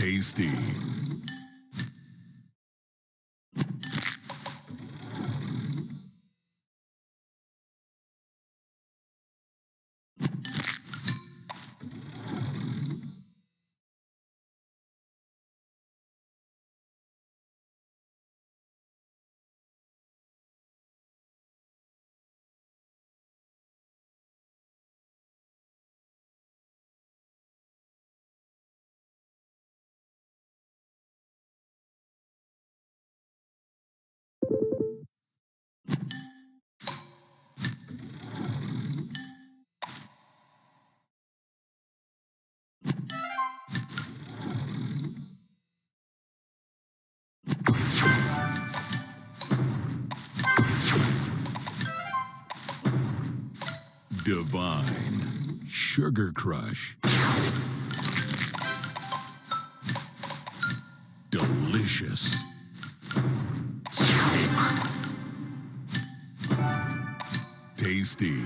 Tasty. Divine. Sugar Crush. Delicious. Tasty.